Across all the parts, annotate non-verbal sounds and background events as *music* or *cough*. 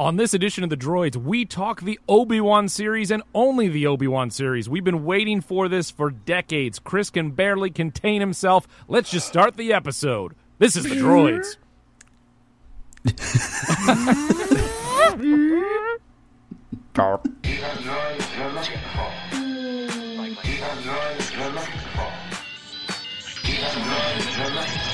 On this edition of The Droids, we talk the Obi Wan series and only the Obi Wan series. We've been waiting for this for decades. Chris can barely contain himself. Let's just start the episode. This is The Droids. *laughs*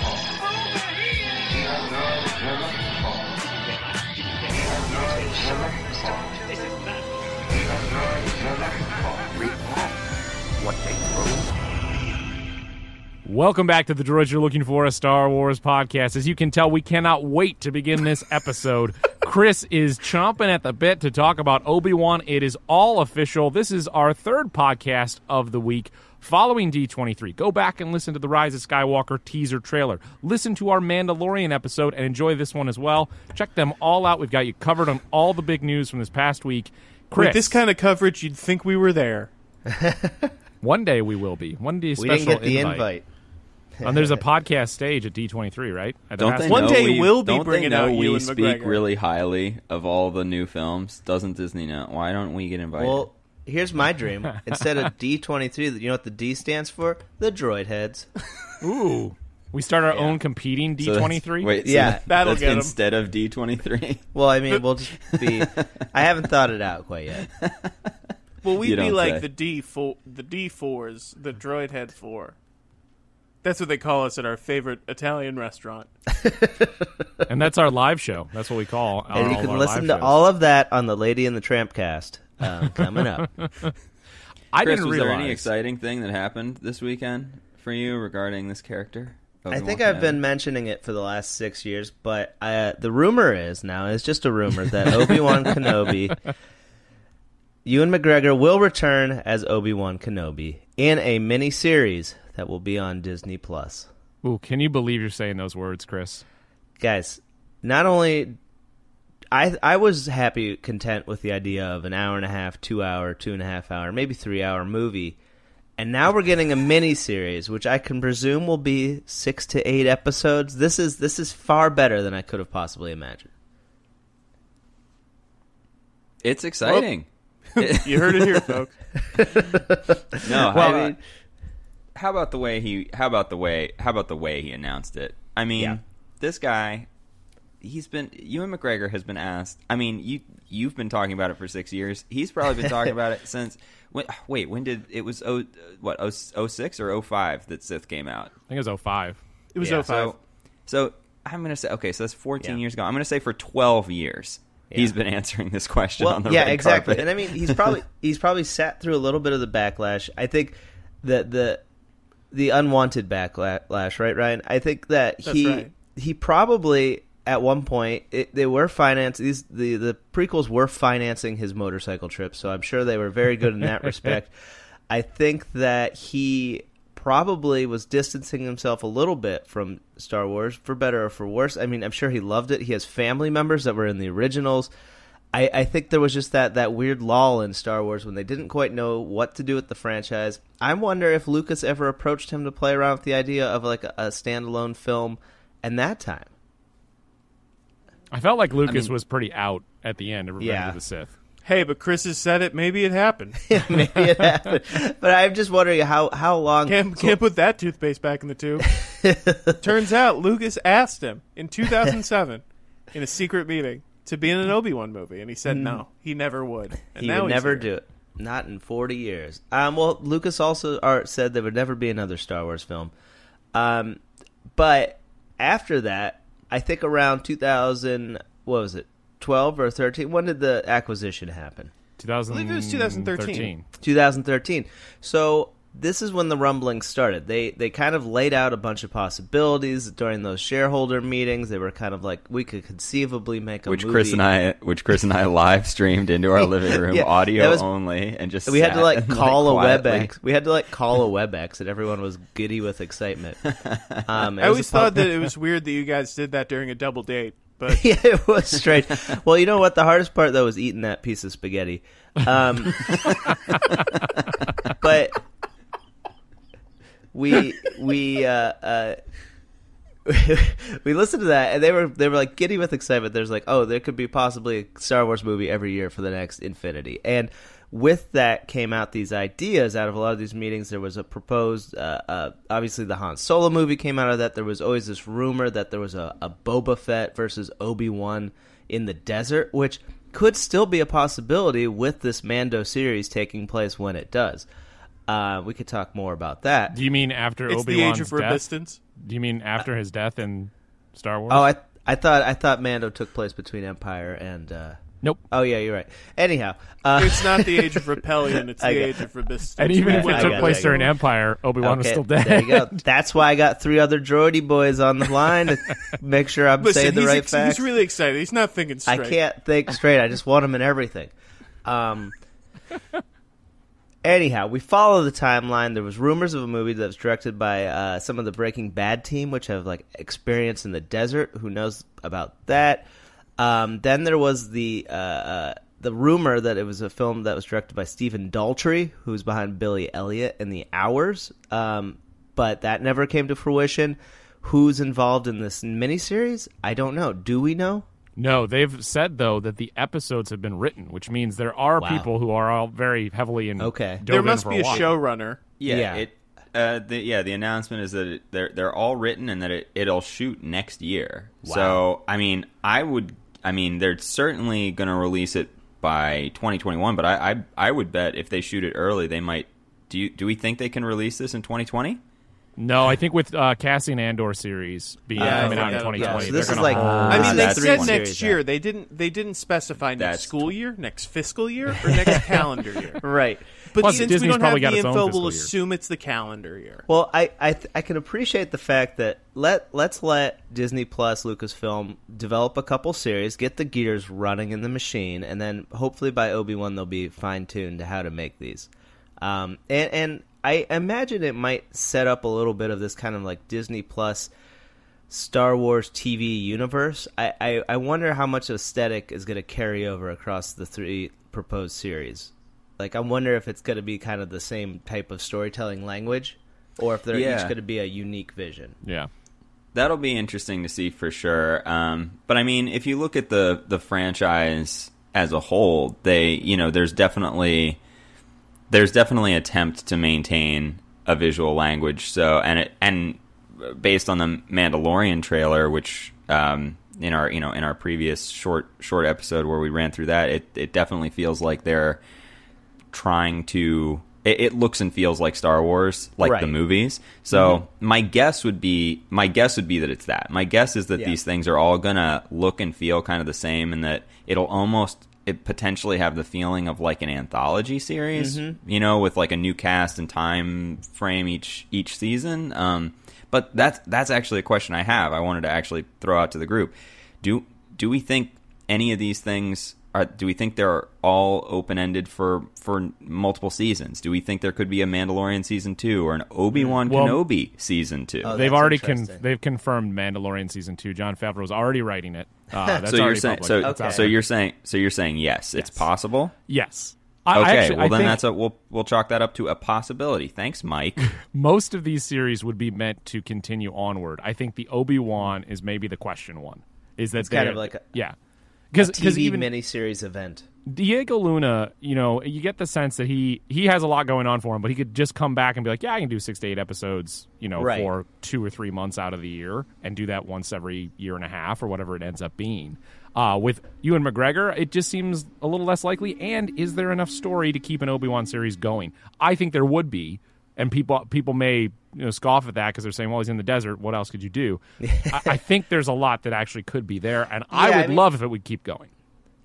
Welcome back to the Droids You're Looking For, a Star Wars podcast. As you can tell, we cannot wait to begin this episode. *laughs* Chris is chomping at the bit to talk about Obi Wan. It is all official. This is our third podcast of the week following D23. Go back and listen to the Rise of Skywalker teaser trailer. Listen to our Mandalorian episode and enjoy this one as well. Check them all out. We've got you covered on all the big news from this past week. Chris, With this kind of coverage, you'd think we were there. *laughs* *laughs* one day we will be. One day We special didn't get the invite. And there's a *laughs* podcast stage at D23, right? At Don't Mass- they One day we, we'll be don't bringing know out we Ewan speak McGregor. really highly of all the new films? Doesn't Disney know? Why don't we get invited? Well, here's my *laughs* dream. Instead of D23, you know what the D stands for? The droid heads. *laughs* Ooh. We start our own competing D23? Wait, so Yeah. that- *laughs* That'll that's get 'em. instead of D twenty three. Well, I mean, we'll just be. I haven't thought it out quite yet. Well, we'd be like say. the D four, the D fours, the Droid Head Four. That's what they call us at our favorite Italian restaurant. And that's our live show. That's what we call And you can listen to all of that on the Lady and the Tramp cast um, coming up. *laughs* I Chris, didn't was realize. there any exciting thing that happened this weekend for you regarding this character? I think I've been mentioning it for the last six years, but uh, the rumor is now it's just a rumor that Obi Wan *laughs* Kenobi, Ewan McGregor will return as Obi Wan Kenobi in a mini series that will be on Disney Plus. Ooh, can you believe you're saying those words, Chris? Guys, not only I I was happy, content with the idea of an hour and a half, two hour, two and a half hour, maybe three hour movie. And now we're getting a mini series, which I can presume will be six to eight episodes. This is this is far better than I could have possibly imagined. It's exciting. You heard it here, folks. *laughs* no, Well, I mean, uh, how about the way he? How about the way? How about the way he announced it? I mean, Yeah. this guy, he's been. Ewan McGregor has been asked. I mean, you you've been talking about it for six years. He's probably been talking about it *laughs* since. When, wait, when did it was? Oh, what? Oh, 06 or 05 that Sith came out. I think it was 05. It was Yeah, 05. So, so I'm gonna say okay. So that's 14 Yeah. years ago. I'm gonna say for 12 years. He's been answering this question Well, on the yeah, red exactly. carpet. And I mean, he's probably *laughs* he's probably sat through a little bit of the backlash. I think that the the unwanted backlash, right, Ryan? I think that That's he right. he probably at one point it, they were finance these the the prequels were financing his motorcycle trips, so I'm sure they were very good in that *laughs* respect. I think that he probably was distancing himself a little bit from Star Wars for better or for worse. I mean, I'm sure he loved it. He has family members that were in the originals. I, I think there was just that, that weird lull in Star Wars when they didn't quite know what to do with the franchise. I wonder if Lucas ever approached him to play around with the idea of like a, a standalone film and that time. I felt like Lucas mean- was pretty out at the end of Revenge Yeah. of the Sith. Hey, but Chris has said it. Maybe it happened. *laughs* Maybe it happened. But I'm just wondering how, how long. Can't, can't put that toothpaste back in the tube. *laughs* Turns out Lucas asked him in 2007 in a secret meeting to be in an Obi Wan movie, and he said no, he never would. And Hmm. he now would never here. do it. Not in 40 years. Um, well, Lucas also are, said there would never be another Star Wars film. Um, but after that, I think around 2000, what was it, 12 or 13? When did the acquisition happen? 2013. believe it was 2013. 2013. So this is when the rumblings started. They they kind of laid out a bunch of possibilities during those shareholder meetings. They were kind of like we could conceivably make a which movie. Chris and I, which Chris and I *laughs* live streamed into our living room, Yeah, audio was- only, and just we had to like *laughs* and, call a quietly- WebEx. We had to like call a WebEx, and everyone was giddy with excitement. *laughs* Um, I always pub- thought that it was weird that you guys did that during a double date, but yeah, it was strange. Well, you know what? The hardest part though was eating that piece of spaghetti. Um, but we we uh, uh, *laughs* we listened to that and they were they were like giddy with excitement. There's like, oh, there could be possibly a Star Wars movie every year for the next infinity. And with that came out these ideas out of a lot of these meetings. There was a proposed, uh, uh, obviously the Han Solo movie came out of that. There was always this rumor that there was a, a Boba Fett versus Obi Wan in the desert, which could still be a possibility with this Mando series taking place when it does. Uh, we could talk more about that. Do you mean after It's Obi the age Wan's of death? resistance. Do you mean after his death in Star Wars? Oh, I I thought I thought Mando took place between Empire and. Uh, nope. oh yeah, you're right. Anyhow, uh, It's not the age of rebellion. *laughs* It's the I got- age of resistance. And even if it took it, place during. Empire, Obi Wan was still dead. There you go. *laughs* That's why I got three other droidy boys on the line to *laughs* make sure I'm Listen, saying the right ex- facts. he's really excited. He's not thinking straight. I can't think straight. I just want him in everything. Um, anyhow, we follow the timeline. There was rumors of a movie that was directed by uh, some of the Breaking Bad team, which have like experience in the desert. Who knows about that? Um, then there was the uh, uh, the rumor that it was a film that was directed by Stephen Daldry, who's behind Billy Elliot and The Hours. Um, but that never came to fruition. Who's involved in this miniseries? I don't know. Do we know? No, they've said though that the episodes have been written, which means there are Wow. people who are all very heavily in. Okay. There must be a while. showrunner. Yeah, Yeah. it. Uh, the, yeah, the announcement is that it, they're they're all written and that it, it'll shoot next year. Wow. So I mean, I would. I mean, they're certainly going to release it by 2021, but I, I I would bet if they shoot it early, they might. Do you do we think they can release this in 2020? No, I think with uh, Cassian Andor series being Yeah, coming out in 2020, about that. So this is like- hold- I mean, they said next series, year. yeah. They didn't. They didn't specify next That's- school year, next fiscal year, or *laughs* next calendar year. Right. But Plus, since Disney's we don't have the info, we'll year. assume it's the calendar year. Well, I I, th- I can appreciate the fact that let let's let Disney Plus Lucasfilm develop a couple series, get the gears running in the machine, and then hopefully by Obi Wan they'll be fine tuned to how to make these. Um, and and I imagine it might set up a little bit of this kind of like Disney Plus Star Wars TV universe. I, I, I wonder how much aesthetic is going to carry over across the three proposed series. Like, I wonder if it's going to be kind of the same type of storytelling language, or if they're Yeah. each going to be a unique vision. yeah. That'll be interesting to see for sure. Um, but I mean, if you look at the the franchise as a whole, they you know there's definitely there's definitely attempt to maintain a visual language. So and it and based on the Mandalorian trailer, which um, in our you know in our previous short short episode where we ran through that, it it definitely feels like they're trying to it, it looks and feels like Star Wars, like Right. the movies. So my guess would be my guess would be that it's that. My guess is that Yeah. these things are all gonna look and feel kind of the same, and that it'll almost it potentially have the feeling of like an anthology series, you know, with like a new cast and time frame each each season. Um, but that's that's actually a question I have. I wanted to actually throw out to the group. Do do we think any of these things are? Do we think they're all open ended for for multiple seasons? Do we think there could be a Mandalorian season two or an Obi Wan Well- Kenobi season two? Oh, They've already con- they've confirmed Mandalorian season two. Jon Favreau's already writing it. Uh, *laughs* that's so you're saying so It's out so you're saying so you're saying yes, it's Yes. possible. yes. I, Okay, I actually, well I then think that's a we'll we'll chalk that up to a possibility. Thanks, Mike. *laughs* most of these series would be meant to continue onward. I think the Obi Wan is maybe the question one. Is that It's kind of like a- yeah, because TV even miniseries event. Diego Luna, you know, you get the sense that he he has a lot going on for him, but he could just come back and be like, yeah, I can do six to eight episodes, you know, Right. for two or three months out of the year, and do that once every year and a half or whatever it ends up being. Uh, with Ewan McGregor, it just seems a little less likely. And is there enough story to keep an Obi Wan series going? I think there would be, and people people may you know scoff at that because they're saying, well, he's in the desert. What else could you do? *laughs* I, I think there's a lot that actually could be there, and I Yeah, I would mean- love if it would keep going.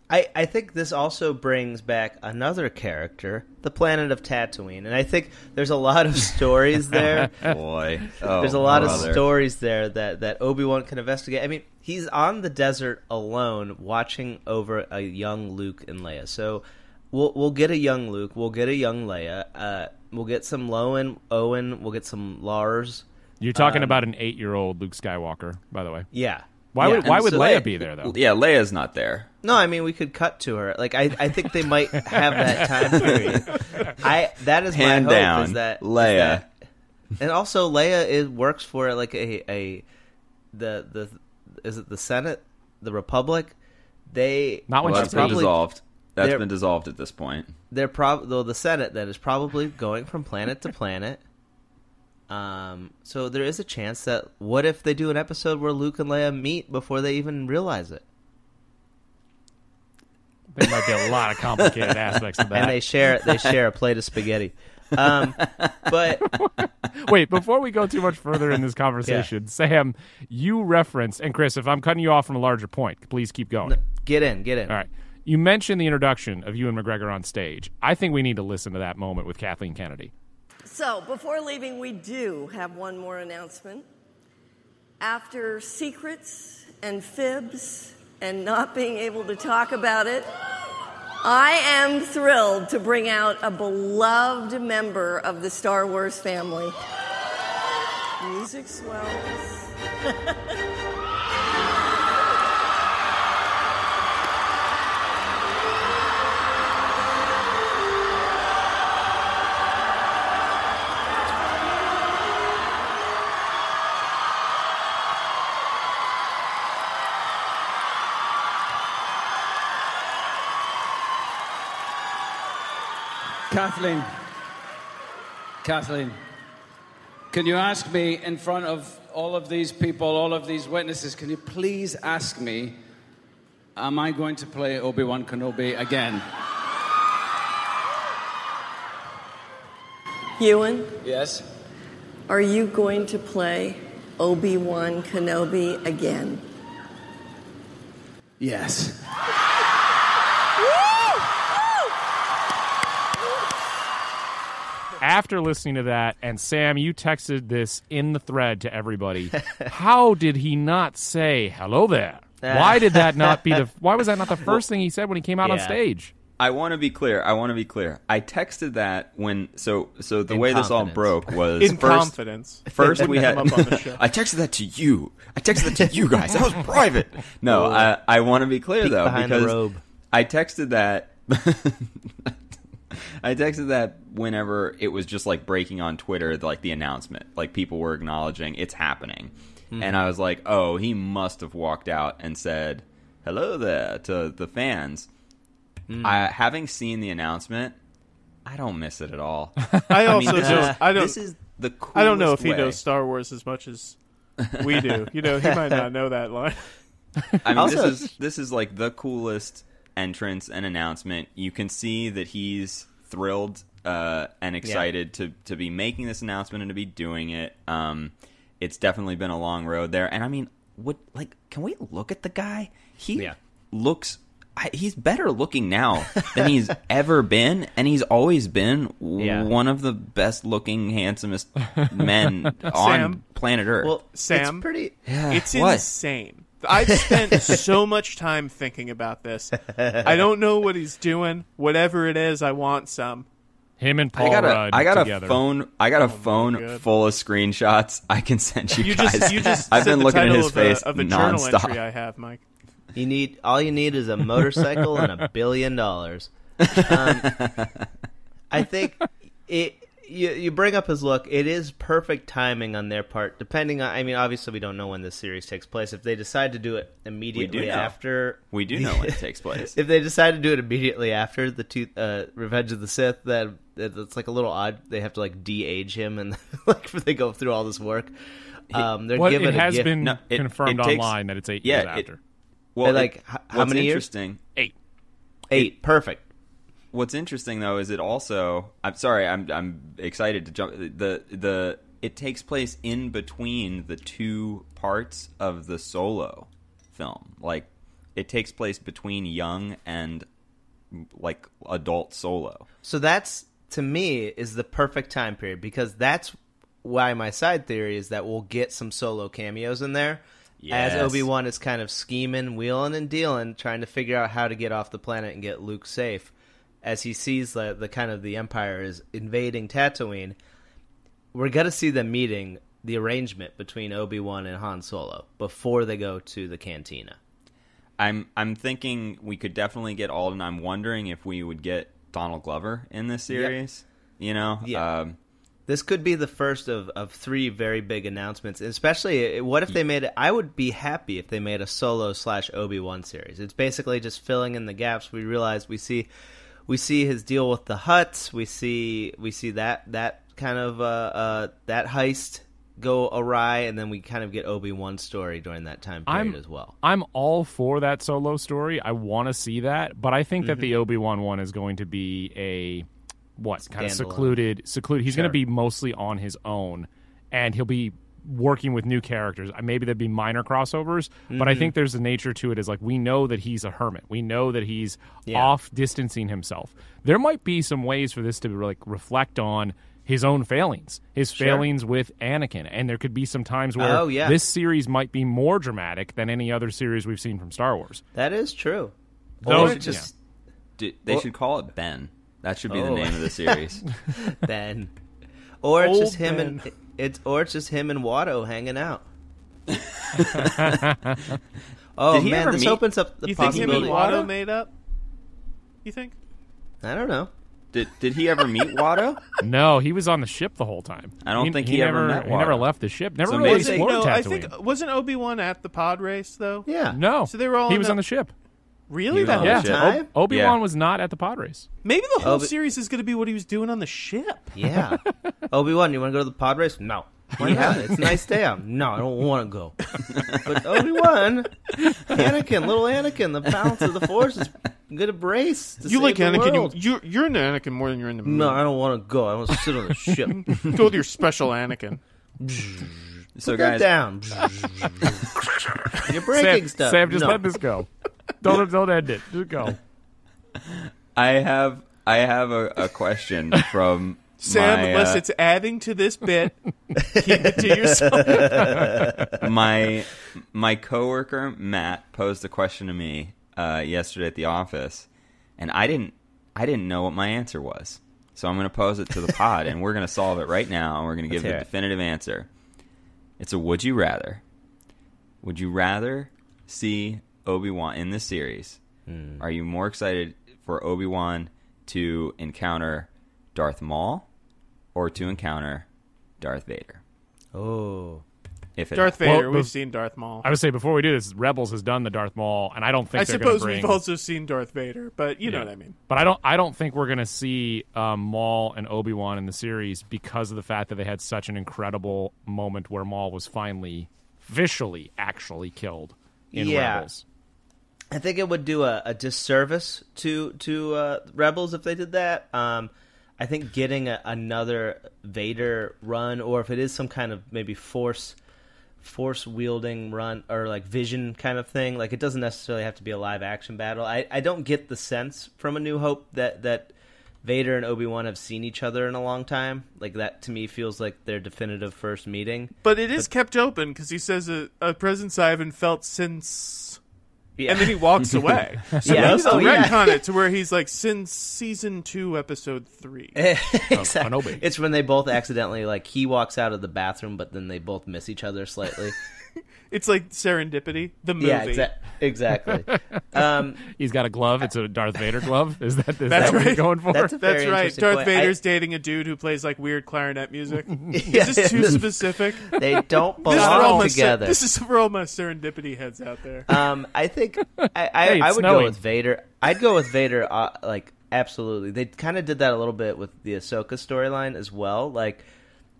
I, I think this also brings back another character, the planet of Tatooine, and I think there's a lot of stories *laughs* there. Boy, oh, *laughs* There's a lot of stories there that, that Obi Wan can investigate. I mean, he's on the desert alone, watching over a young Luke and Leia. So we'll we'll get a young Luke, we'll get a young Leia, uh, we'll get some Lowen, Owen, we'll get some Lars. You're talking Um, about an eight-year-old Luke Skywalker, by the way. Yeah. Why Yeah. would Why And would so- Leia be there though? Yeah, Leia's not there. No, I mean we could cut to her. Like I, I think they might have that *laughs* time period. I that is Hand my hope down, is that Leia. that- and also Leia is works for like a a the the is it the Senate, the Republic? They Not when Well, she that's said been probably- dissolved. That's they're- been dissolved at this point. they're prob though the Senate that is probably going from planet to planet. Um, so there is a chance that what if they do an episode where Luke and Leia meet before they even realize it, there might be a lot of complicated aspects of *laughs* that. and they share they share a plate of spaghetti. Um, but *laughs* Wait, before we go too much further in this conversation, Sam, you referenced, and Chris, if I'm cutting you off from a larger point, please keep going. get in, get in. All right. You mentioned the introduction of Ewan McGregor on stage. I think we need to listen to that moment with Kathleen Kennedy. So, before leaving, we do have one more announcement. After secrets and fibs and not being able to talk about it, I am thrilled to bring out a beloved member of the Star Wars family. Music swells. *laughs* Kathleen. Kathleen. Can you ask me in front of all of these people, all of these witnesses, can you please ask me, am I going to play Obi Wan Kenobi again? Ewan, Yes? are you going to play Obi Wan Kenobi again? Yes. After listening to that, and Sam, you texted this in the thread to everybody. *laughs* How did he not say hello there? Why did that not be the? Why was that not the *laughs* first thing he said when he came out on stage? I want to be clear. I want to be clear. I texted that when so so the In way this all broke *laughs* was In first, confidence. First, we had. Up on the show. I texted that to you. I texted that to you guys. That was private. No, I, I want to be clear Peek though behind the because robe. I texted that. *laughs* I texted that whenever it was just like breaking on Twitter, like the announcement, like people were acknowledging it's happening, Mm-hmm. and I was like, oh, he must have walked out and said hello there to the fans. Mm. I, having seen the announcement, I don't miss it at all. *laughs* I I mean, also this don't. is, I don't. This is the coolest I don't know if he knows Star Wars as much as *laughs* we do. You know, he might not know that line. I mean, Also- this is this is like the coolest entrance and announcement. You can see that he's thrilled uh, and excited to to be making this announcement and to be doing it. Um, it's definitely been a long road there, and I mean, what like can we look at the guy? He Yeah. looks. I, he's better looking now than he's *laughs* ever been, and he's always been Yeah. one of the best looking, handsomest men *laughs* on Sam? planet Earth. Well, Sam? it's pretty. Yeah, It's what? insane. I've *laughs* spent so much time thinking about this. I don't know what he's doing. Whatever it is, I want some. Him and Paul I got a, Rudd I got together. a phone. I got a phone full of screenshots. I can send you, You guys. just you just I've been looking at his of face a, of a journal nonstop. entry I have, Mike. You need all you need is a motorcycle and a billion dollars. *laughs* Um, I think it. You, you bring up his look. It is perfect timing on their part. Depending on, I mean, obviously we don't know when this series takes place. If they decide to do it immediately know. after, We do know when it *laughs* takes place. if they decide to do it immediately after the two, uh, Revenge of the Sith, that that- it's like a little odd. They have to like de-age him and *laughs* like *laughs* they go through all this work. Um, they're What, giving it a has gift- been No, it- confirmed it takes- online that it's eight yeah, years it- after. Well, like, it- how what's many years? interesting, Eight. eight. Perfect. What's interesting though is it also. I'm sorry. I'm I'm excited to jump. The the it takes place in between the two parts of the solo film. Like it takes place between young and like adult solo. So that's to me is the perfect time period because that's why my side theory is that we'll get some solo cameos in there. Yes. As Obi Wan is kind of scheming, wheeling and dealing, trying to figure out how to get off the planet and get Luke safe. As he sees the, the kind of the Empire is invading Tatooine, we're gonna see them meeting the arrangement between Obi Wan and Han Solo before they go to the cantina. I'm I'm thinking we could definitely get Alden. I'm wondering if we would get Donald Glover in this series. You know, Yeah. um, This could be the first of, of three very big announcements. Especially, uh, what if they made it? I would be happy if they made a solo slash Obi Wan series. It's basically just filling in the gaps. We realize we see, we see his deal with the Hutts. We see we see that that kind of uh, uh, that heist go awry, and then we kind of get Obi Wan's story during that time period I'm as well. I'm all for that solo story. I want to see that, but I think that Mm-hmm. the Obi Wan one is going to be a what kind of secluded secluded. He's going to be mostly on his own, and he'll be working with new characters. Uh, Maybe there'd be minor crossovers, but Mm-hmm. I think there's a nature to it. Is like we know that he's a hermit. We know that he's Yeah. off distancing himself. There might be some ways for this to like reflect on his own failings, his Sure. failings with Anakin, and there could be some times where Oh, yeah. this series might be more dramatic than any other series we've seen from Star Wars. That is true. Those- or just Dude, they Well- should call it Ben. That should be Oh. the name of the series. *laughs* Ben, or it's Old just him and Ben. It's or it's just him and Watto hanging out. *laughs* oh he man, ever this meet- opens up the You think him and. Watto made up? You think? I don't know. did Did he ever meet Watto? *laughs* No, he was on the ship the whole time. I don't think he ever never met He never left the ship. Never So really maybe- Was it- explored no, I think wasn't Obi Wan at the pod race though? Yeah, no, So they were all He was the- on the ship. Really? He That on whole the Yeah, time? Obi Wan Yeah. was not at the pod race. Maybe the whole Obi- series is going to be what he was doing on the ship. yeah. *laughs* Obi Wan, you want to go to the pod race? No. Why not? It's a nice day out. No, I don't want to go. *laughs* but Obi Wan, Anakin, little Anakin, the balance of the Force is good a brace. To You save like the Anakin? world. You, you're you're into Anakin more than you're into me. No, I don't want to go. I want to sit on the ship. *laughs* Go with your special Anakin. So Put that guys, down. You're breaking Sam, stuff. Sam, just no. let this go. Don't don't end it. Just go. *laughs* I have I have a, a question from Sam, my, unless uh, it's adding to this bit, keep it to yourself. *laughs* my my coworker Matt posed a question to me uh, yesterday at the office, and I didn't I didn't know what my answer was. So I'm going to pose it to the pod, and we're going to solve it right now, and we're going to give the it. definitive answer. It's a would you rather. Would you rather see Obi Wan in this series? Hmm. Are you more excited for Obi Wan to encounter Darth Maul or to encounter Darth Vader? Oh. If it Darth Well, Vader, we've bef- seen Darth Maul. I would say before we do this, Rebels has done the Darth Maul, and I don't think I they're suppose bring. we've also seen Darth Vader, but you know what I mean. But I don't. I don't think we're going to see um, Maul and Obi Wan in the series because of the fact that they had such an incredible moment where Maul was finally, officially, actually killed in Yeah. Rebels. I think it would do a, a disservice to to uh, Rebels if they did that. Um, I think getting a, another Vader run, or if it is some kind of maybe Force Force wielding run or like Vision kind of thing, like it doesn't necessarily have to be a live action battle. I, I don't get the sense from A New Hope that that Vader and Obi Wan have seen each other in a long time. Like that to me feels like their definitive first meeting. But it is kept open because he says a, a presence I haven't felt since, Yeah. and then he walks *laughs* away. So Yeah. maybe they'll Oh, yeah. retcon it to where he's like since season two, episode three. *laughs* exactly. Oh, Kenobi. It's when they both accidentally like he walks out of the bathroom, but then they both miss each other slightly. *laughs* *laughs* It's like serendipity, the movie. yeah, exa- exactly. *laughs* Um, He's got a glove. It's a Darth Vader glove. Is that is That's that what you're going for? That's That's right. Darth point. Vader's dating a dude who plays like weird clarinet music. Yeah, *laughs* Is this too specific? They don't This is, for all belong my together. ser- this is for all my serendipity heads out there. um, I think I, I, Hey, I would snowing. go with Vader. I'd go with Vader. Uh, like absolutely, they kind of did that a little bit with the Ahsoka storyline as well. Like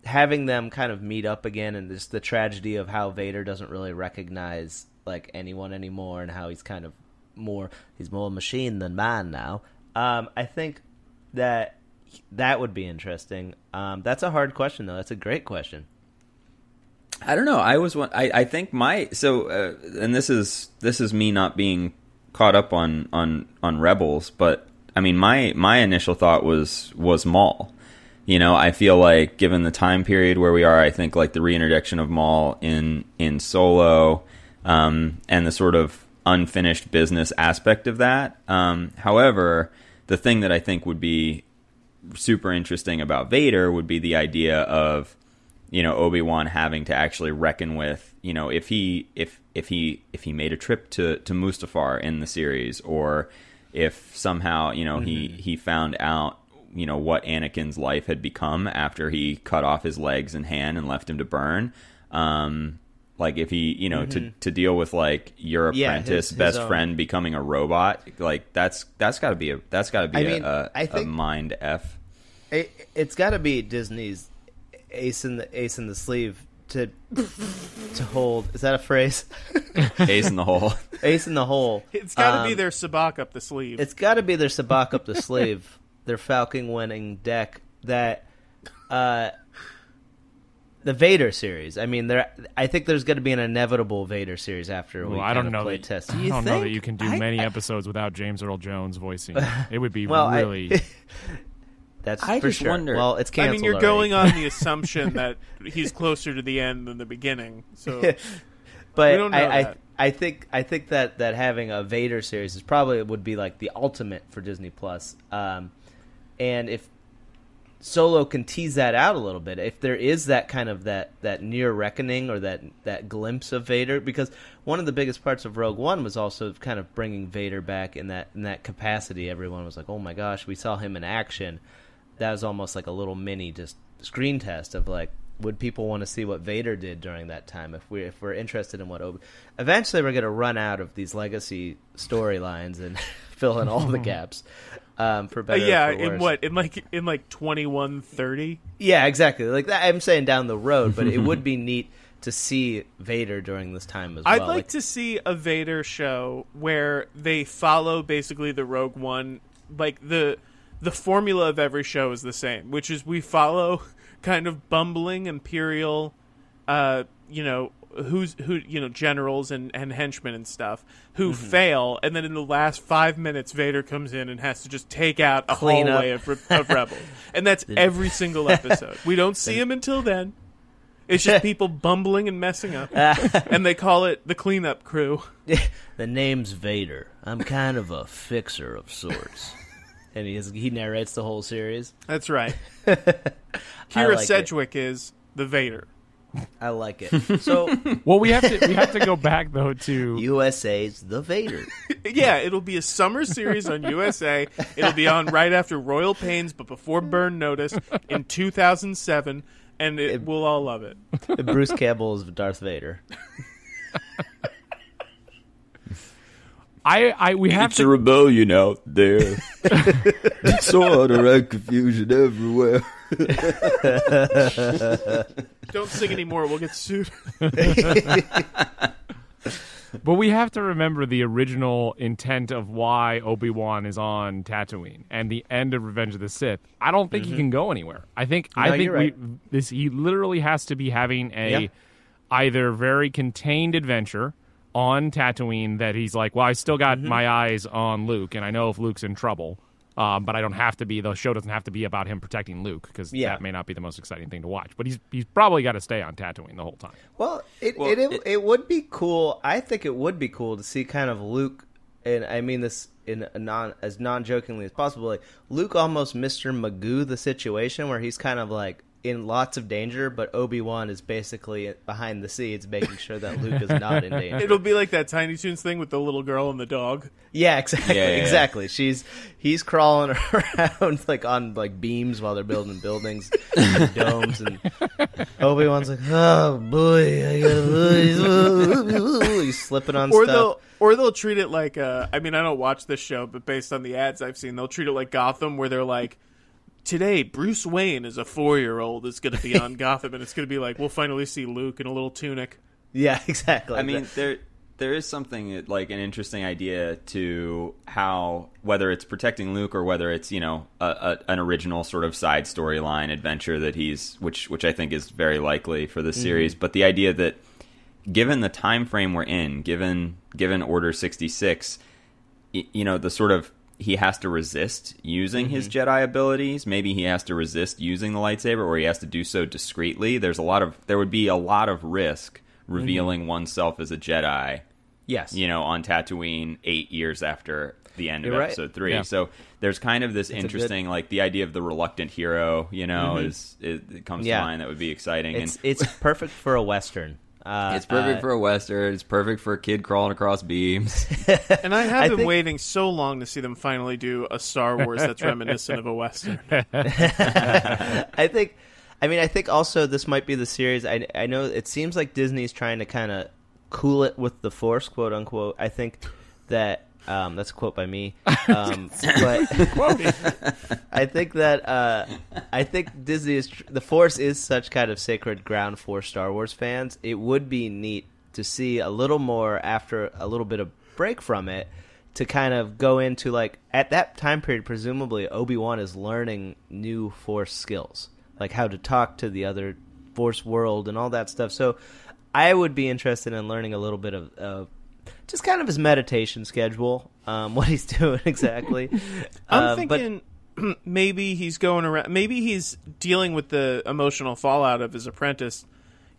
having them kind of meet up again, and just the tragedy of how Vader doesn't really recognize like anyone anymore, and how he's kind of more he's more machine than man now. Um, I think that that would be interesting. Um, that's a hard question though. That's a great question. I don't know. I was one. I, I think my so, uh, and this is this is me not being caught up on on on Rebels, but I mean my my initial thought was was Maul. You know, I feel like given the time period where we are, I think like the reintroduction of Maul in in Solo, um, and the sort of unfinished business aspect of that. Um, however, the thing that I think would be super interesting about Vader would be the idea of you know Obi-Wan having to actually reckon with you know if he if if he if he made a trip to to Mustafar in the series or if somehow you know he he found out you know what Anakin's life had become after he cut off his legs and hand and left him to burn. Um, like if he, you know, to to deal with like your Yeah, apprentice his- his best own- friend becoming a robot, like that's that's got to be a that's got to be I a, mean, a, I a think- mind f. It, it's got to be Disney's ace in the ace in the sleeve to to hold. Is that a phrase? *laughs* Ace in the hole. ace in the hole. It's got to be Um, their sabacc up the sleeve. It's got to be their sabacc up the sleeve, their Falcon winning deck that uh the Vader series. I mean, there. I think there's going to be an inevitable Vader series after we Well, I don't know play that. test. I You don't know that think? you can do I- many I- episodes without James Earl Jones voicing. It *laughs* would be Well, I- really. *laughs* That's I for just sure. wonder- Well, it's I mean, you're already. going on the assumption *laughs* that he's closer to the end than the beginning. So but We don't know I, I. I think I think that that having a Vader series is probably would be like the ultimate for Disney Plus. Um, and if Solo can tease that out a little bit, if there is that kind of that that near reckoning or that that glimpse of Vader, because one of the biggest parts of Rogue One was also kind of bringing Vader back in that in that capacity. Everyone was like, "Oh my gosh, we saw him in action." That was almost like a little mini just screen test of like would people want to see what Vader did during that time if we if we're interested in what Obi eventually we're going to run out of these legacy storylines and *laughs* fill in all the *laughs* gaps um, for Uh, better or yeah, for in what in like in like twenty one thirty. yeah exactly like that I'm saying down the road but it would *laughs* be neat to see Vader during this time as well I'd like to see a Vader show where they follow basically the Rogue One, like the the formula of every show is the same, which is we follow *laughs* kind of bumbling imperial, uh, you know, who's who, you know, generals and and henchmen and stuff who Mm-hmm. fail, and then in the last five minutes, Vader comes in and has to just take out a Clean hallway of, of rebels, and that's *laughs* every single episode. We don't see him until then. It's just people bumbling and messing up, *laughs* and they call it the cleanup crew. *laughs* the name's Vader I'm kind of a fixer of sorts and he is, he narrates the whole series That's right. Kyra like. Sedgwick is the Vader. I like it *laughs* so well, we have to we have to go back though to USA's the Vader *laughs* Yeah, it'll be a summer series on USA. It'll be on right after Royal Pains, but before Burn Notice in 2007, and it, we'll all love it. *laughs* Bruce Campbell is Darth Vader I I we have It's to a rebellion out there. Disorder and confusion everywhere. Don't sing anymore; we'll get sued. *laughs* *laughs* But we have to remember the original intent of why Obi Wan is on Tatooine and the end of Revenge of the Sith. I don't think he can go anywhere. I think I Mm-hmm. Think you're we this he literally has to be having a Yeah. either very contained adventure on Tatooine that he's like, well, I still got Mm-hmm. my eyes on Luke, and I know if Luke's in trouble. Um, but I don't have to be. The show doesn't have to be about him protecting Luke because Yeah. that may not be the most exciting thing to watch. But he's he's probably got to stay on Tatooine the whole time. Well, it, Well, it, it it- it would be cool. I think it would be cool to see kind of Luke, and I mean this in a non as non jokingly as possible. Like Luke almost Mister Magoo the situation where he's kind of like in lots of danger, but Obi Wan is basically behind the scenes making sure that Luke is not in danger. *laughs* It'll be like that Tiny Toons thing with the little girl and the dog. Yeah, exactly. Yeah, yeah, yeah. Exactly. She's he's crawling *laughs* around like on like beams while they're building buildings and *laughs* domes, and Obi Wan's like, "Oh boy, I gotta." he's slipping on Or stuff. they'll or they'll treat it like uh, I mean I don't watch this show, but based on the ads I've seen, they'll treat it like Gotham, where they're like. Today, Bruce Wayne is a four-year-old is going to be *laughs* on Gotham, and it's going to be like we'll finally see Luke in a little tunic. Yeah, *laughs* exactly. I mean, there there is something like an interesting idea to how whether it's protecting Luke or whether it's you know a, a, an original sort of side storyline adventure that he's which which I think is very likely for the mm-hmm. series. But the idea that given the time frame we're in, given given Order sixty six, you know the sort of he has to resist using his mm-hmm. Jedi abilities. Maybe he has to resist using the lightsaber, or he has to do so discreetly. There's a lot of there would be a lot of risk mm-hmm. revealing oneself as a Jedi yes. you know, on Tatooine eight years after the end of You're right. episode three. Yeah. So there's kind of this a interesting, like the idea of the reluctant hero, you know, mm-hmm. is it, it comes Yeah. to mind that would be exciting. it's and it's perfect for a western. Uh, It's perfect uh, for a western. It's perfect for a kid crawling across beams. *laughs* And I have I been think- waiting so long to see them finally do a Star Wars that's reminiscent of a western. *laughs* *laughs* I think, I mean, I think also this might be the series. I, I know it seems like Disney's trying to kind of cool it with the Force, quote unquote. I think that um, that's a quote by me, *laughs* um, but *laughs* I think that uh, I think Disney is tr- the Force is such kind of sacred ground for Star Wars fans. It would be neat to see a little more after a little bit of break from it to kind of go into like at that time period presumably Obi-Wan is learning new force skills like how to talk to the other force world and all that stuff. So I would be interested in learning a little bit of uh, just kind of his meditation schedule um, *laughs* what he's doing exactly I'm Uh, but- thinking *clears throat* maybe he's going around. Maybe he's dealing with the emotional fallout of his apprentice.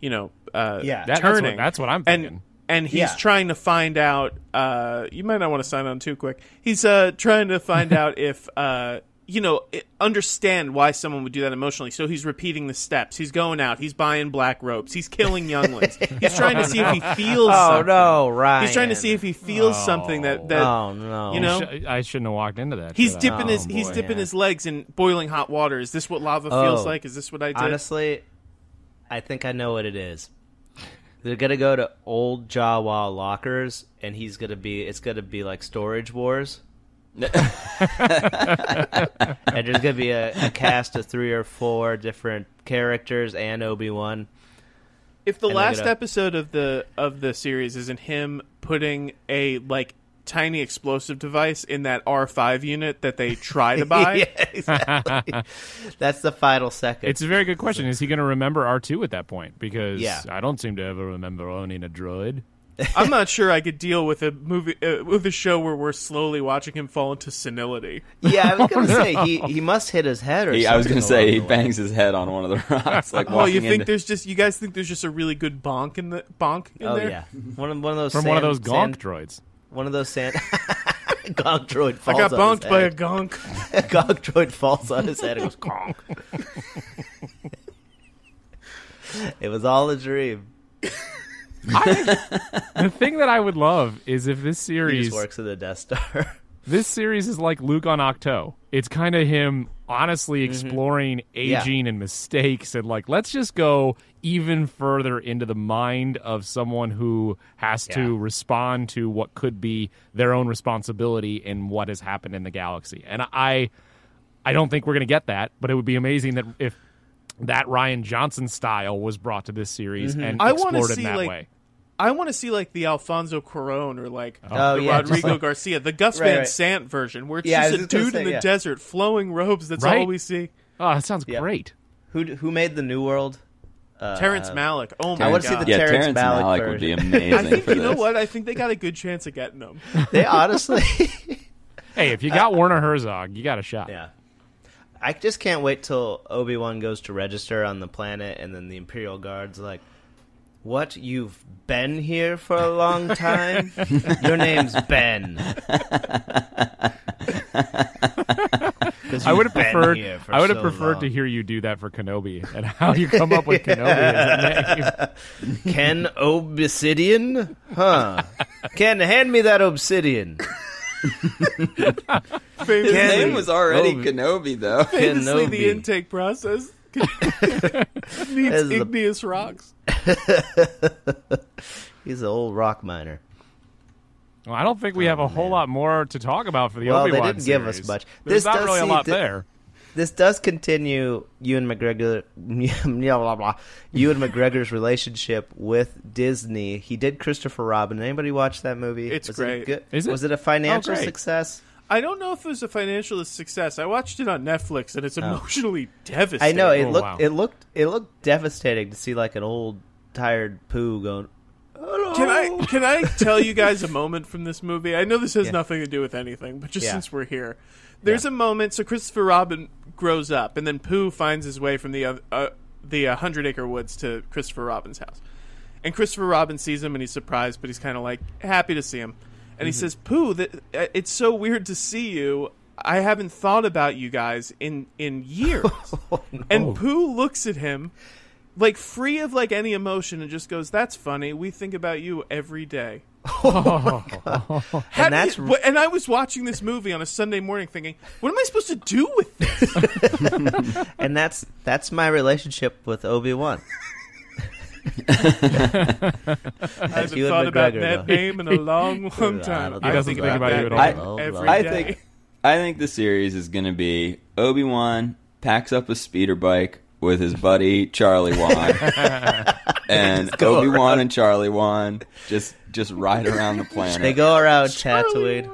You know, uh, Yeah. That- that's turning. what- that's what I'm and thinking. and he's Yeah. trying to find out. Uh, you might not want to sign on too quick. He's uh, trying to find *laughs* out if uh, you know understand why someone would do that emotionally. So he's repeating the steps. He's going out. He's buying black ropes. He's killing younglings. *laughs* He's trying to see if he oh, feels. oh something. no right. He's trying to see if he feels something that oh, that oh no you know? Sh- I shouldn't have walked into that. He's should I? dipping his Oh, he's dipping yeah. his legs in boiling hot water. Is this what lava oh, feels Oh. like? Is this what I did? Honestly, I think I know what it is. They're gonna go to old Jawa lockers, and he's gonna be. It's gonna be like storage wars. *laughs* and there's gonna be a, a cast of three or four different characters and Obi Wan. if the and last gonna- episode of the of the series isn't him putting a like tiny explosive device in that R5 unit that they try to *laughs* buy, yeah, exactly. *laughs* That's the final second. It's a very good question. Is he going to remember R two at that point? Because Yeah. I don't seem to ever remember owning a droid. I'm *laughs* not sure I could deal with a movie uh, with a show where we're slowly watching him fall into senility. yeah, I was gonna *laughs* say he he must hit his head or. He, I was going gonna say he bangs his head on one of the *laughs* rocks, like Oh, you think into- there's just you guys think there's just a really good bonk in the bonk in Oh there? yeah, one of one of those From one of those gonk sand- droids. One of those sand. Gonk droid I got bonked by a head. gonk. Gonk droid falls on his head and goes conk. it was all a dream. *laughs* The thing that I would love is if this series works at the Death Star. *laughs* this series is like Luke on Ahch-To. It's kind of him honestly Mm-hmm. exploring aging and mistakes and like let's just go even further into the mind of someone who has to respond to what could be their own responsibility in what has happened in the galaxy. And I I don't think we're going to get that, but it would be amazing that if that Rian Johnson style was brought to this series and Mm-hmm. I wanna explored in that like, way. I want to see like the Alfonso Cuarón or like Oh, the yeah, Rodrigo like- Garcia, the Gus Right, Van right. Sant version, where it's Yeah, just a just gonna dude in the yeah. desert, flowing robes. That's all we see. Oh, that sounds Yep. great. who who made the New World? Uh, Terrence uh, Malick. Oh my I wanna see the yeah, Terrence Terrence Malick Malick would be version. amazing *laughs* I think for you know this. what? I think they got a good chance of getting them. They honestly, *laughs* Hey, if you got Werner Herzog, you got a shot. yeah. I just can't wait till Obi Wan goes to register on the planet, and then the Imperial Guards like, "What? You've been here for a long time? *laughs* Your name's Ben." I would have preferred. I would have so preferred long. to hear you do that for Kenobi and how you come up with Kenobi as a name. *laughs* Ken Obsidian? Huh. Ken, hand me that obsidian. Famously, His name was already Oh. Kenobi, though. famously the intake process *laughs* needs As the- igneous rocks. *laughs* He's an old rock miner. Well, I don't think we oh, have a whole lot more to talk about for the Well, they Obi Wan didn't give us much. There's This not does really a lot thi- there. This does continue Ewan McGregor, *laughs* blah, blah, blah, Ewan McGregor's relationship with Disney. He did Christopher Robin. Anybody watch that movie? It's Was great. It good? Is it? Was it a financial Oh, success? I don't know if it was a financial success. I watched it on Netflix, and it's oh. emotionally I devastating. I know it Oh, looked wow. it looked it looked devastating to see like an old tired poo going. Hello. Can I can I tell you guys a moment from this movie? I know this has Yeah. nothing to do with anything, but just Yeah. since we're here, there's Yeah. a moment. So Christopher Robin grows up, and then Pooh finds his way from the uh, uh, the uh, Hundred Acre Woods to Christopher Robin's house, and Christopher Robin sees him, and he's surprised, but he's kind of like happy to see him, and he Mm-hmm. says, "Pooh, that uh, it's so weird to see you. I haven't thought about you guys in in years." *laughs* Oh, And Pooh looks at him like free of like any emotion, and just goes, "That's funny. We think about you every day." Oh And that's you- and I was watching this movie on a Sunday morning, thinking, "What am I supposed to do with this?" *laughs* and that's that's my relationship with Obi Wan. *laughs* *laughs* I haven't Ewan thought about that though. name in a long, long I time. don't I doesn't think about you at all. I- every I think I think the series is going to be Obi Wan packs up a speeder bike with his buddy Charlie Wan, and *laughs* go Obi Wan and Charlie Wan just just ride around the planet. They go around Tatooine.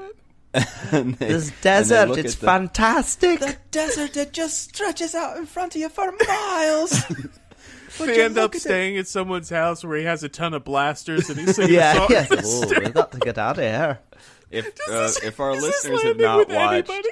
*laughs* and they- This desert, look it's at the- fantastic. desert that just stretches out in front of you for miles. *laughs* they end up staying at someone's house where he has a ton of blasters and he's singing yeah, songs. yes. Oh, we've got to get out of here. if Is uh, if our listeners have not watched anybody?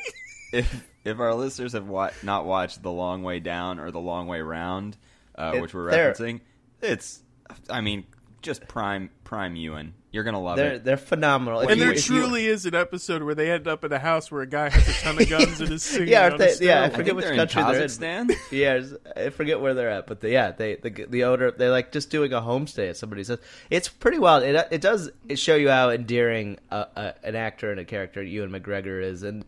if if our listeners have wa- not watched the long way down or the long way round, uh, It- which we're they're- referencing, it's I mean just prime prime Ewan. You're gonna love They're it. they're phenomenal. If And you- there if you- truly is an episode where they end up in a house where a guy has a ton of guns and is *laughs* singing. Yeah, on they- a yeah, I I forget think which they're in country they're in. Kazakhstan. *laughs* yeah, I forget where they're at, but the, yeah, they the the owner they're like just doing a homestay at somebody's house. It's pretty wild. It it does show you how endearing a, a, an actor and a character Ewan McGregor is, and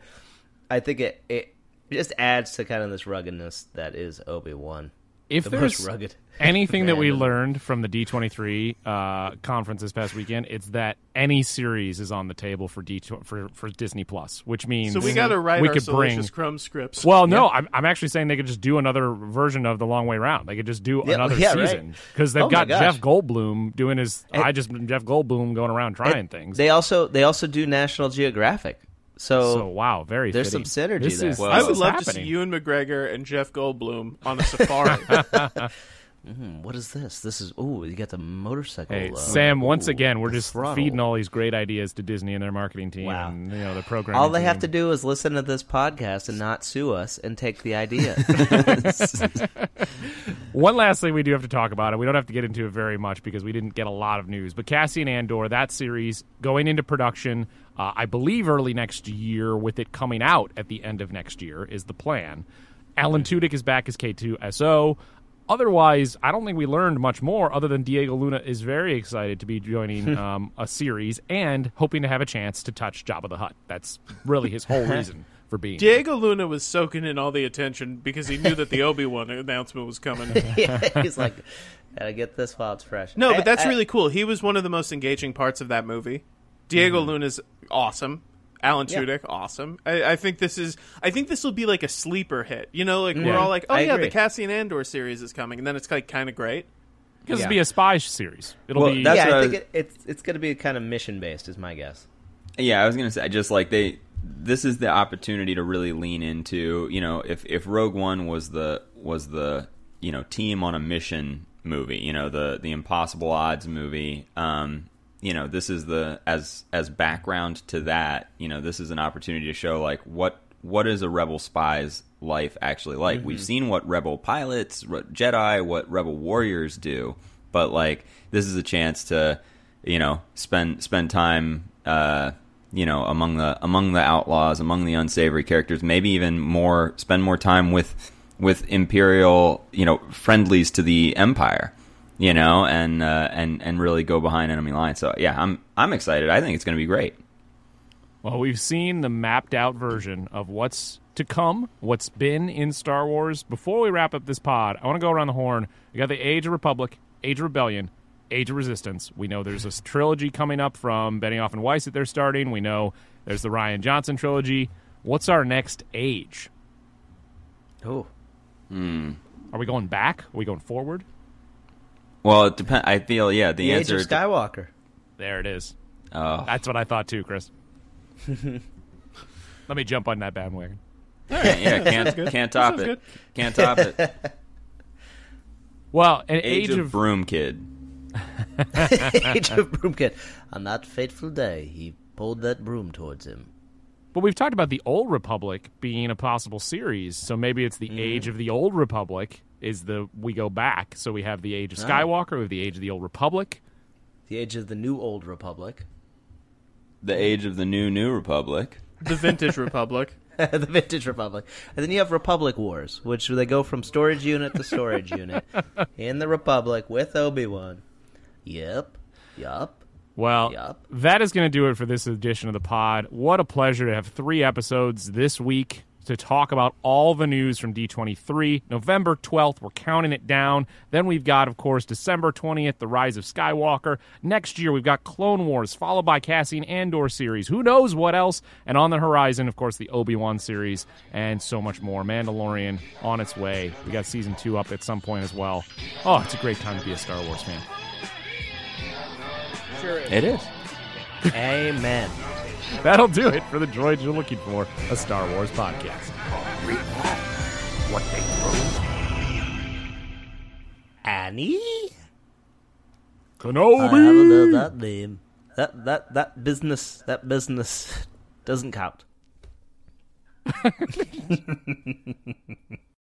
I think it it just adds to kind of this ruggedness that is Obi Wan. If The there's rugged *laughs* anything that we learned from the D23 uh, conference this past weekend, it's that any series is on the table for D for for Disney Plus, which means So we got to write we our could bring. Salacious Crumb scripts. Well, no, I'm, I'm actually saying they could just do another version of the Long Way Round. They could just do Yeah, another yeah, season because they've Oh got. Jeff Goldblum doing his. And- I just Jeff Goldblum going around trying things. They also they also do National Geographic. So, so wow, very. there's fitting. some synergy This there. Is, Well, I would is love to see happening. Ewan McGregor and Jeff Goldblum on a *laughs* safari. hmm, what is this? This is oh, you got the motorcycle. Hey, uh, Sam. Once again, we're just throttle. feeding all these great ideas to Disney and their marketing team, Wow. and you know the program. All they have to do is listen to this podcast and not sue us and take the idea. *laughs* One last thing we do have to talk about, and we don't have to get into it very much because we didn't get a lot of news. But Cassian Andor, that series going into production, uh, I believe early next year, with it coming out at the end of next year, is the plan. Alan Tudyk is back as K2SO. Otherwise, I don't think we learned much more other than Diego Luna is very excited to be joining *laughs* um, a series and hoping to have a chance to touch Jabba the Hutt. That's really his whole *laughs* reason for being. here. Diego Luna was soaking in all the attention because he knew that the *laughs* Obi Wan announcement was coming. yeah, he's like, gotta get this while it's fresh. No, but that's I- really cool. He was one of the most engaging parts of that movie. Diego Luna's awesome. Alan Yeah. Tudyk, awesome. I, I think this is. I think this will be like a sleeper hit. You know, like we're all like, oh I yeah, agree. the Cassian Andor series is coming, and then it's like kind of great. Because Yeah. it'll be a spy series. It'll Well, be that's yeah, what I I was- think it, it's it's gonna be kind of mission based, is my guess. Yeah, I was gonna say just like they this is the opportunity to really lean into, you know, if if Rogue One was the was the, you know, team on a mission movie, you know, the the impossible odds movie, um, you know, this is the as as background to that, you know, this is an opportunity to show like what what is a rebel spy's life actually like. We've seen what rebel pilots, what Jedi, what rebel warriors do, but like this is a chance to, you know, spend spend time uh you know among the among the outlaws among the unsavory characters maybe even more spend more time with with imperial you know friendlies to the empire you know and uh, and and really go behind enemy lines so yeah i'm i'm excited i think it's going to be great Well, we've seen the mapped out version of what's to come, what's been in Star Wars. Before we wrap up this pod, I want to go around the horn. We got the Age of Republic, Age of Rebellion, Age of Resistance. We know there's a trilogy coming up from Benioff and Weiss that they're starting. We know there's the Rian Johnson trilogy. What's our next age? Oh, Are we going back? Are we going forward? Well it depends i feel yeah the, the Age answer of Skywalker. There it is. oh, That's what I thought too, Chris. *laughs* Let me jump on that bandwagon. yeah can't can't top it good. can't top it *laughs* Well, an age, age, of, broom kid *laughs* Age of Broom Kid. On that fateful day, he pulled that broom towards him. But we've talked about the Old Republic being a possible series, so maybe it's the mm. Age of the Old Republic is the we go back. So we have the Age of ah. Skywalker, we have the Age of the Old Republic. The Age of the New Old Republic. the age of the new new republic The Vintage Republic. *laughs* the Vintage Republic, and then you have Republic Wars, which they go from storage unit to storage unit *laughs* in the Republic with Obi Wan. Yep, yup. Well, Yup. that is going to do it for this edition of the pod. What a pleasure to have three episodes this week to talk about all the news from D23. November 12th, we're counting it down. Then we've got, of course, December 20th, The Rise of Skywalker. Next year, we've got Clone Wars, followed by Cassian Andor series. Who knows what else? And on the horizon, of course, the Obi Wan series, and so much more. Mandalorian on its way. We got season two up at some point as well. Oh, it's a great time to be a Star Wars fan. It is. Amen. *laughs* That'll do it for the droids you're looking for, a Star Wars podcast. What they throw? Annie? I have Kenobi! that name. That that that business that business *laughs* doesn't count. *laughs*